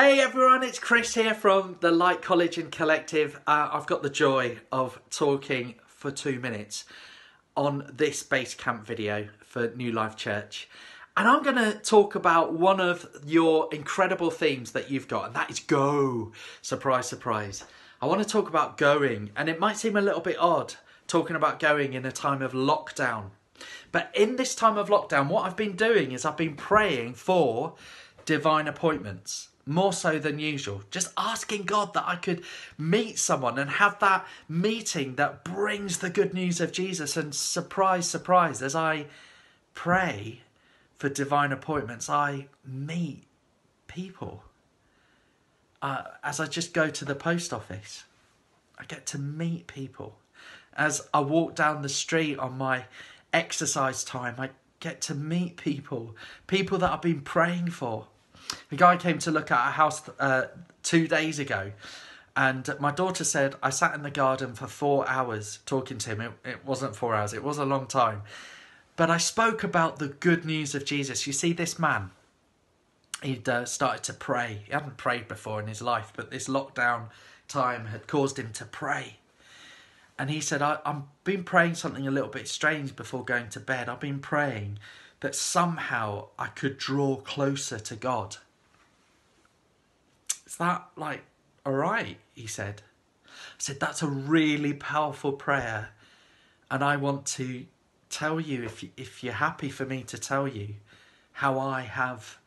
Hey everyone, it's Chris here from the Light College and Collective. Uh, I've got the joy of talking for two minutes on this base camp video for New Life Church. And I'm going to talk about one of your incredible themes that you've got, and that is go. Surprise, surprise. I want to talk about going, and it might seem a little bit odd talking about going in a time of lockdown. But in this time of lockdown, what I've been doing is I've been praying for divine appointments more so than usual. Just asking God that I could meet someone and have that meeting that brings the good news of Jesus. And surprise, surprise, as I pray for divine appointments, I meet people. Uh, as I just go to the post office, I get to meet people. As I walk down the street on my exercise time, I get to meet people, people that I've been praying for a guy came to look at a house uh, two days ago, and my daughter said I sat in the garden for four hours talking to him. It, it wasn't four hours; it was a long time. But I spoke about the good news of Jesus. You see, this man, he'd uh, started to pray. He hadn't prayed before in his life, but this lockdown time had caused him to pray. And he said, I've been praying something a little bit strange before going to bed. I've been praying that somehow I could draw closer to God. Is that like all right? He said. I said, That's a really powerful prayer. And I want to tell you, if, if you're happy for me to tell you, how I have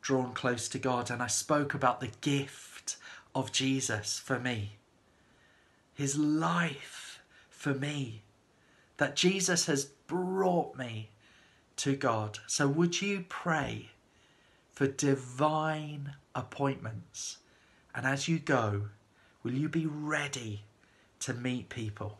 drawn close to God. And I spoke about the gift of Jesus for me, his life for me, that Jesus has brought me to God. So, would you pray for divine appointments? And as you go, will you be ready to meet people?